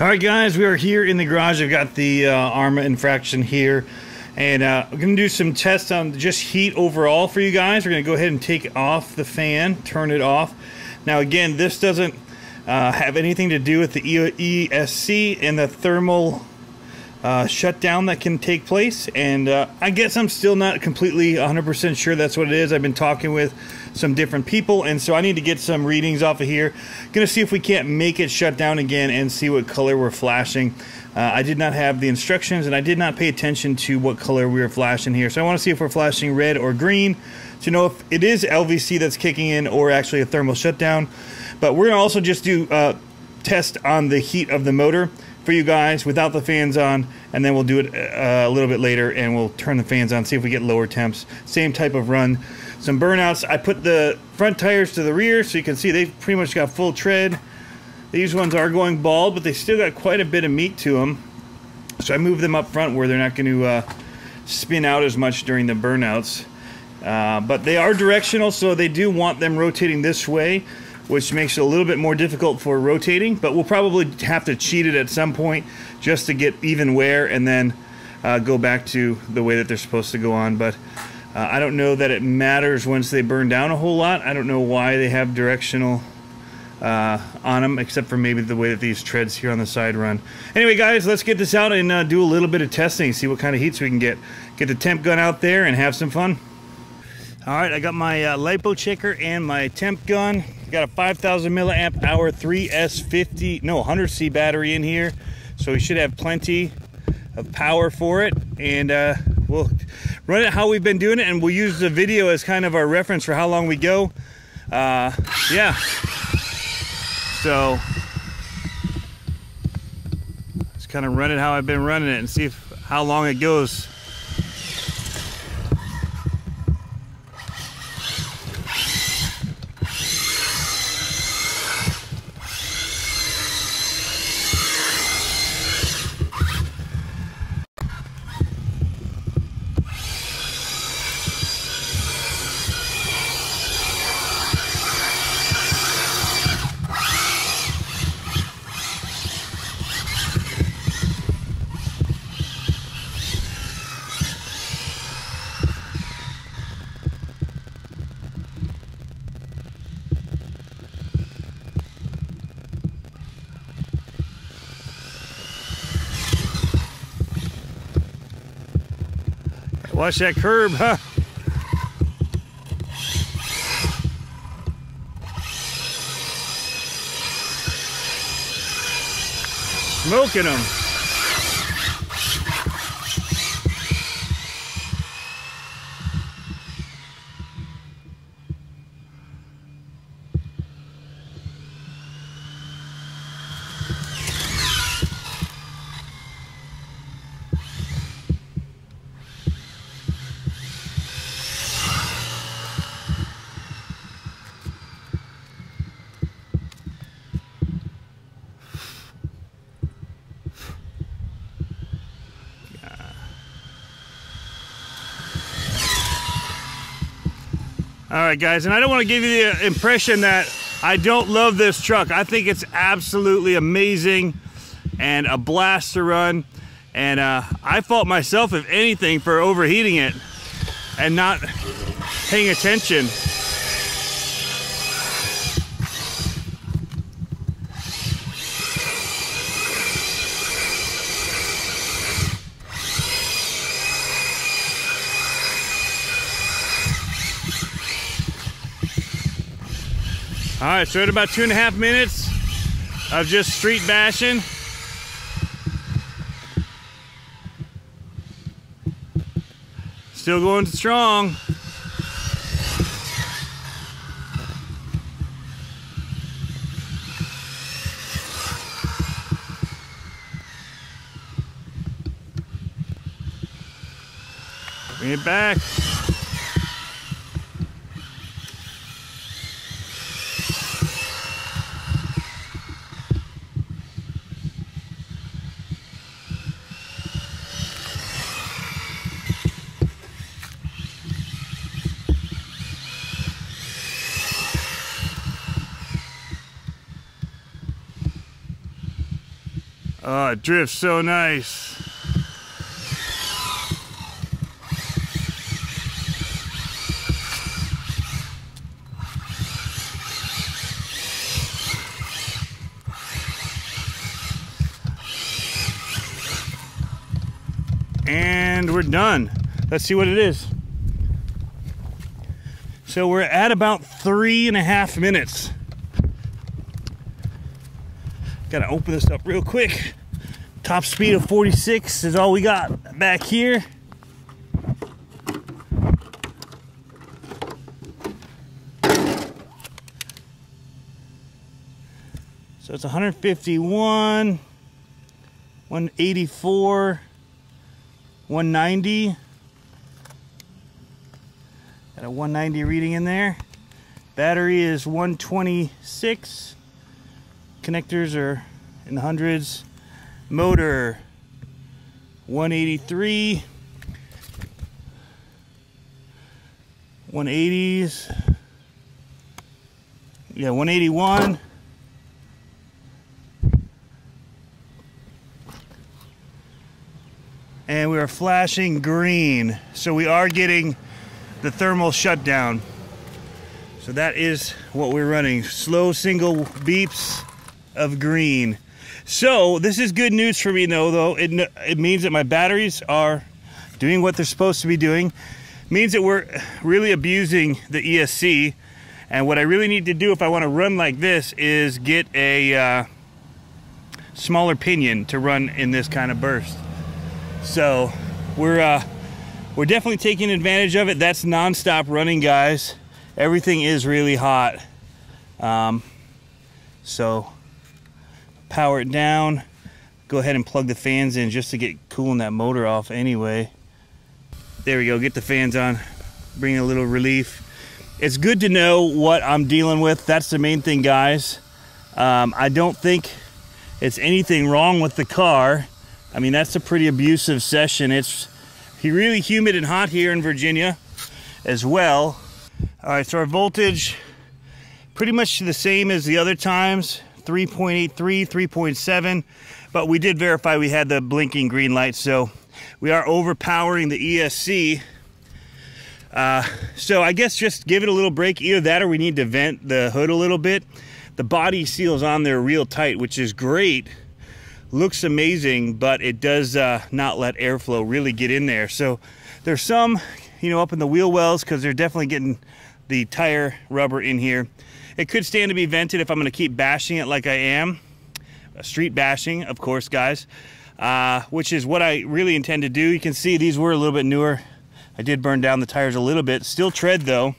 All right, guys, we are here in the garage. I've got the uh, Arrma infraction here, and uh, we're going to do some tests on just heat overall for you guys. We're going to go ahead and take off the fan, turn it off. Now, again, this doesn't uh, have anything to do with the ESC and the thermal uh, shutdown that can take place. And uh, I guess I'm still not completely 100% sure that's what it is. I've been talking with some different people, and so I need to get some readings off of here. Gonna see if we can't make it shut down again and see what color we're flashing. Uh, I did not have the instructions, and I did not pay attention to what color we were flashing here. So I want to see if we're flashing red or green to know if it is LVC that's kicking in or actually a thermal shutdown. But we're gonna also just do uh, test on the heat of the motor for you guys without the fans on and then we'll do it uh, a little bit later and we'll turn the fans on see if we get lower temps. Same type of run. Some burnouts. I put the front tires to the rear so you can see they've pretty much got full tread. These ones are going bald but they still got quite a bit of meat to them so i moved them up front where they're not going to uh, spin out as much during the burnouts. Uh, but they are directional so they do want them rotating this way which makes it a little bit more difficult for rotating, but we'll probably have to cheat it at some point just to get even wear and then uh, go back to the way that they're supposed to go on. But uh, I don't know that it matters once they burn down a whole lot. I don't know why they have directional uh, on them, except for maybe the way that these treads here on the side run. Anyway, guys, let's get this out and uh, do a little bit of testing, see what kind of heats we can get. Get the temp gun out there and have some fun. All right, I got my uh, lipo checker and my temp gun. Got a 5,000 milliamp hour 3S50, no, 100C battery in here. So we should have plenty of power for it. And uh, we'll run it how we've been doing it. And we'll use the video as kind of our reference for how long we go. Uh, yeah. So let's kind of run it how I've been running it and see if how long it goes. Watch that curb, huh? Smoking them. All right, guys, and I don't want to give you the impression that I don't love this truck. I think it's absolutely amazing and a blast to run. And uh, I fault myself, if anything, for overheating it and not paying attention. All right, so at about two and a half minutes of just street bashing. Still going strong. Bring it back. Oh, it drifts so nice. And we're done. Let's see what it is. So we're at about three and a half minutes. Gotta open this up real quick. Top speed of 46 is all we got back here. So it's 151, 184, 190. Got a 190 reading in there. Battery is 126. Connectors are in the hundreds. Motor 183. 180s. Yeah, 181. And we are flashing green. So we are getting the thermal shutdown. So that is what we're running. Slow single beeps of green. So this is good news for me though, though. It, it means that my batteries are doing what they're supposed to be doing. It means that we're really abusing the ESC. And what I really need to do if I want to run like this is get a uh, smaller pinion to run in this kind of burst. So we're uh, we're definitely taking advantage of it. That's nonstop running, guys. Everything is really hot. Um, so power it down. Go ahead and plug the fans in just to get cooling that motor off anyway. There we go, get the fans on, bring a little relief. It's good to know what I'm dealing with. That's the main thing, guys. Um, I don't think it's anything wrong with the car. I mean, that's a pretty abusive session. It's really humid and hot here in Virginia as well. All right, so our voltage, pretty much the same as the other times, 3.83, 3.7, but we did verify we had the blinking green light, so we are overpowering the ESC. Uh, so I guess just give it a little break, either that or we need to vent the hood a little bit. The body seals on there real tight, which is great, looks amazing, but it does uh, not let airflow really get in there. So there's some, you know, up in the wheel wells because they're definitely getting the tire rubber in here. It could stand to be vented if I'm gonna keep bashing it like I am. Street bashing, of course, guys, uh, which is what I really intend to do. You can see these were a little bit newer. I did burn down the tires a little bit. Still tread though,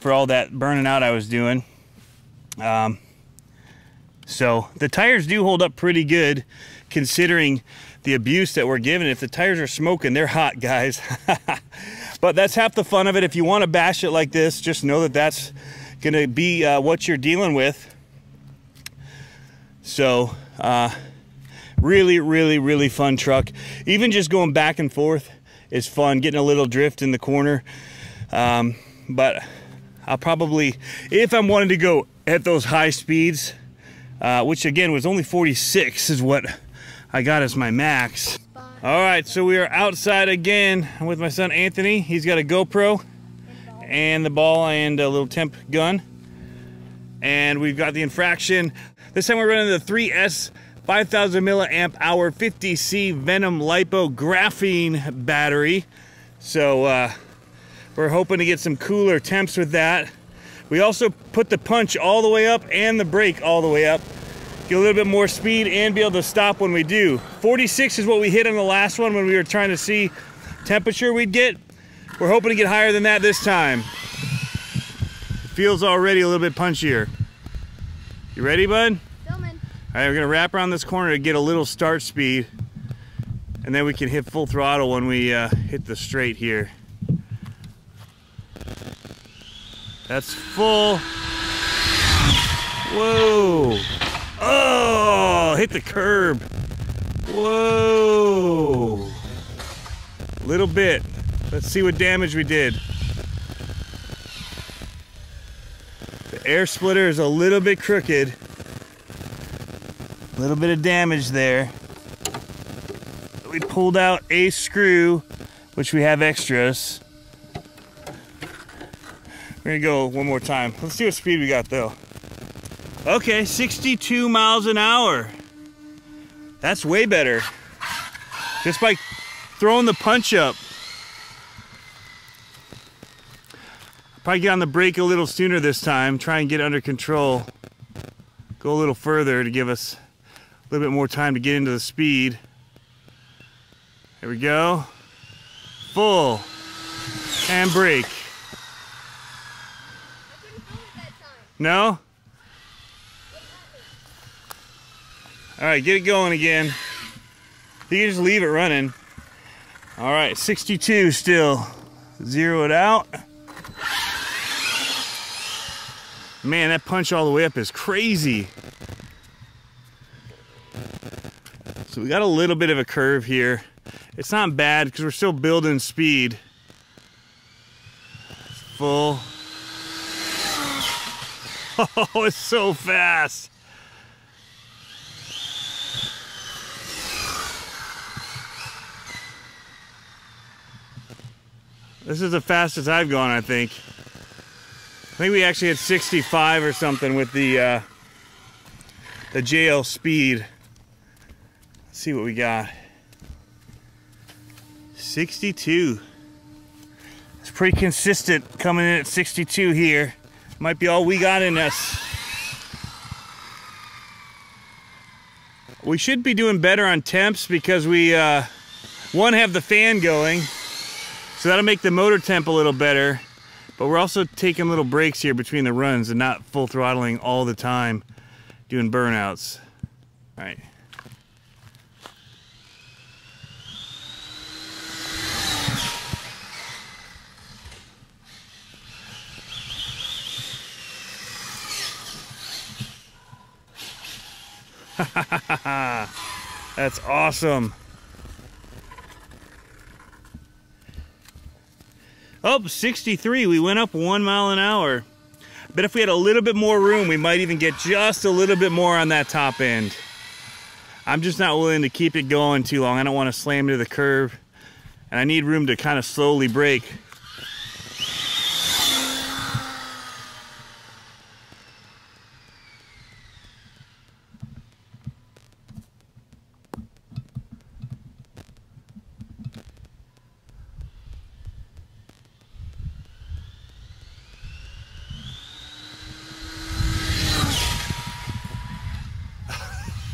for all that burning out I was doing. Um, so the tires do hold up pretty good considering the abuse that we're given. If the tires are smoking, they're hot, guys. but that's half the fun of it. If you want to bash it like this, just know that that's going to be uh, what you're dealing with. So, uh, really, really, really fun truck. Even just going back and forth is fun, getting a little drift in the corner. Um, but I'll probably, if I'm wanting to go at those high speeds, uh, which again was only 46 is what I got as my max. All right, so we are outside again with my son Anthony. He's got a GoPro and the ball and a little temp gun. And we've got the infraction. This time we're running the 3S 5000 milliamp hour 50C Venom Lipo graphene battery. So uh, we're hoping to get some cooler temps with that. We also put the punch all the way up and the brake all the way up. Get a little bit more speed and be able to stop when we do. 46 is what we hit on the last one when we were trying to see temperature we'd get. We're hoping to get higher than that this time. It feels already a little bit punchier. You ready, bud? Filming. All right, we're gonna wrap around this corner to get a little start speed and then we can hit full throttle when we uh, hit the straight here. That's full. Whoa. Oh, hit the curb. Whoa. Little bit. Let's see what damage we did. The air splitter is a little bit crooked. A little bit of damage there. We pulled out a screw, which we have extras. We're gonna go one more time. Let's see what speed we got though. Okay, 62 miles an hour. That's way better. Just by throwing the punch up. Probably get on the brake a little sooner this time, try and get under control. Go a little further to give us a little bit more time to get into the speed. There we go. Full. And brake. No? All right, get it going again. You can just leave it running. All right, 62 still. Zero it out. Man, that punch all the way up is crazy. So we got a little bit of a curve here. It's not bad because we're still building speed. Full. Oh, it's so fast. This is the fastest I've gone, I think. I think we actually had 65 or something with the uh, the JL speed. Let's see what we got. 62. It's pretty consistent coming in at 62 here. Might be all we got in us. We should be doing better on temps because we, uh, one, have the fan going. So that'll make the motor temp a little better. But we're also taking little breaks here between the runs and not full throttling all the time doing burnouts. All right. That's awesome. Oh, 63. We went up one mile an hour. But if we had a little bit more room, we might even get just a little bit more on that top end. I'm just not willing to keep it going too long. I don't want to slam into the curve. And I need room to kind of slowly brake.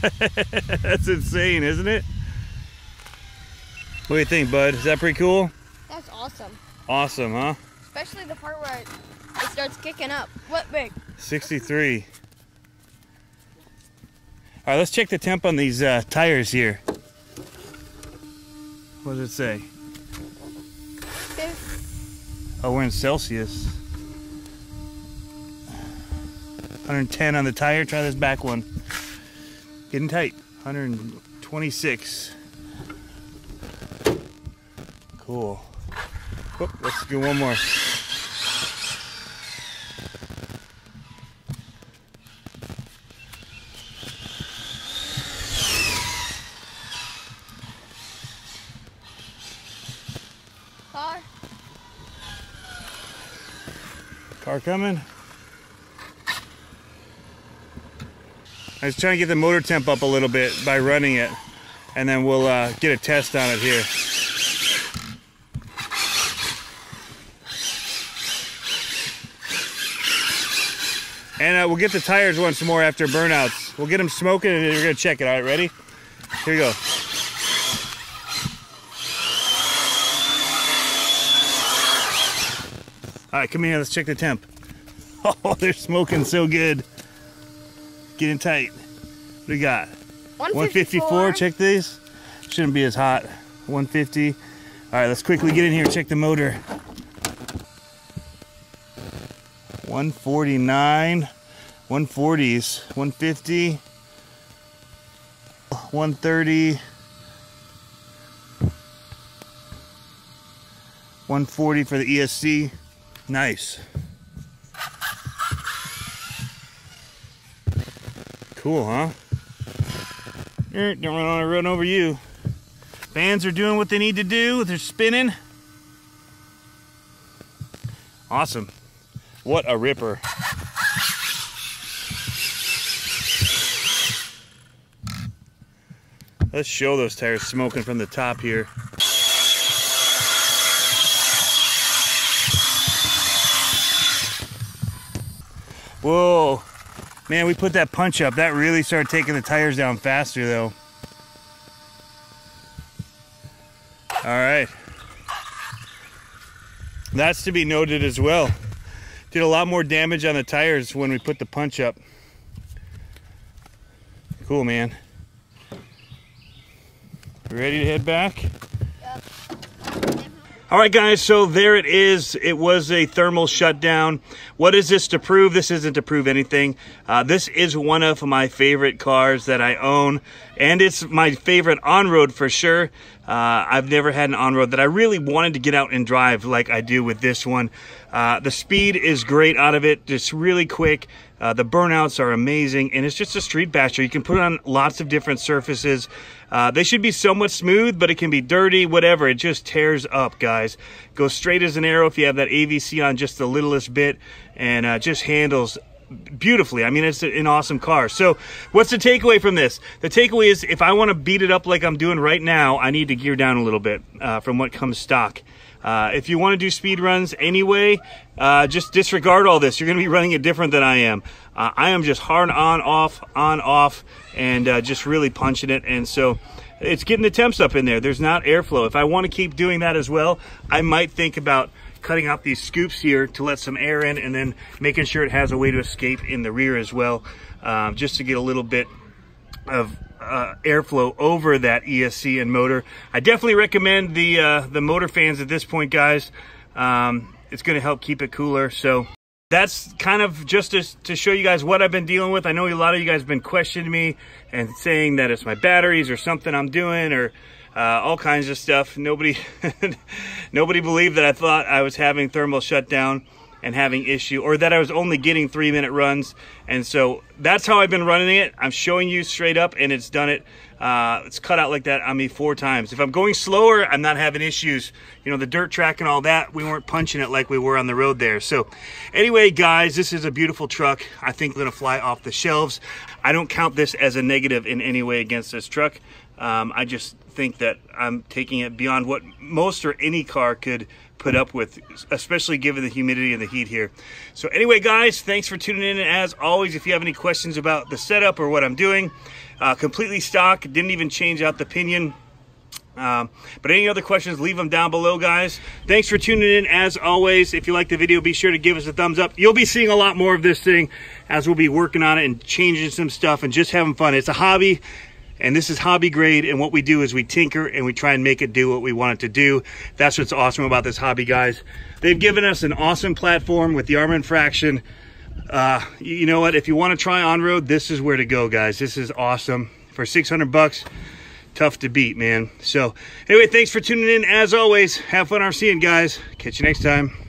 That's insane, isn't it? What do you think, bud? Is that pretty cool? That's awesome. Awesome, huh? Especially the part where it, it starts kicking up. What big? 63. All right, let's check the temp on these uh, tires here. What does it say? Oh, we're in Celsius. 110 on the tire. Try this back one. Getting tight. 126. Cool. Whoop, let's do one more. Car. Car coming. I was trying to get the motor temp up a little bit by running it, and then we'll uh, get a test on it here. And uh, we'll get the tires once more after burnouts. We'll get them smoking and we're gonna check it. All right, ready? Here we go. All right, come here, let's check the temp. Oh, they're smoking so good. Getting tight. What do we got? 154. Check these. Shouldn't be as hot. 150. All right, let's quickly get in here check the motor. 149. 140s. 150. 130. 140 for the ESC. Nice. Cool, huh? Don't want to run over you. Fans are doing what they need to do. They're spinning. Awesome. What a ripper. Let's show those tires smoking from the top here. Whoa. Man, we put that punch up. That really started taking the tires down faster though. All right. That's to be noted as well. Did a lot more damage on the tires when we put the punch up. Cool, man. Ready to head back? All right, guys, so there it is. It was a thermal shutdown. What is this to prove? This isn't to prove anything. Uh, this is one of my favorite cars that I own, and it's my favorite on-road for sure. Uh, I've never had an on-road that I really wanted to get out and drive like I do with this one. Uh, the speed is great out of it, just really quick. Uh, the burnouts are amazing, and it's just a street basher. You can put it on lots of different surfaces. Uh, they should be somewhat smooth, but it can be dirty, whatever. It just tears up, guys. Goes straight as an arrow if you have that AVC on just the littlest bit, and uh, just handles beautifully. I mean, it's an awesome car. So what's the takeaway from this? The takeaway is if I want to beat it up like I'm doing right now, I need to gear down a little bit uh, from what comes stock. Uh, if you want to do speed runs anyway, uh, just disregard all this. You're going to be running it different than I am. Uh, I am just hard on, off, on, off, and uh, just really punching it. And so it's getting the temps up in there. There's not airflow. If I want to keep doing that as well, I might think about cutting out these scoops here to let some air in and then making sure it has a way to escape in the rear as well, um, just to get a little bit of uh, airflow over that ESC and motor. I definitely recommend the uh, the motor fans at this point, guys. Um, it's going to help keep it cooler. So that's kind of just to, to show you guys what I've been dealing with. I know a lot of you guys have been questioning me and saying that it's my batteries or something I'm doing or uh, all kinds of stuff. Nobody, nobody believed that I thought I was having thermal shutdown and having issue or that I was only getting three minute runs. And so that's how I've been running it. I'm showing you straight up and it's done it. Uh, it's cut out like that on me four times. If I'm going slower, I'm not having issues. You know, the dirt track and all that, we weren't punching it like we were on the road there. So anyway, guys, this is a beautiful truck. I think gonna fly off the shelves. I don't count this as a negative in any way against this truck. Um, I just think that I'm taking it beyond what most or any car could put up with, especially given the humidity and the heat here. So anyway, guys, thanks for tuning in. As always, if you have any questions about the setup or what I'm doing, uh, completely stock, didn't even change out the pinion. Um, but any other questions, leave them down below, guys. Thanks for tuning in. As always, if you like the video, be sure to give us a thumbs up. You'll be seeing a lot more of this thing as we'll be working on it and changing some stuff and just having fun. It's a hobby and this is hobby grade and what we do is we tinker and we try and make it do what we want it to do. That's what's awesome about this hobby guys. They've given us an awesome platform with the Arrma Infraction. Uh, you know what? If you want to try on road this is where to go guys. This is awesome. For 600 bucks tough to beat man. So anyway thanks for tuning in. As always have fun rcing guys. Catch you next time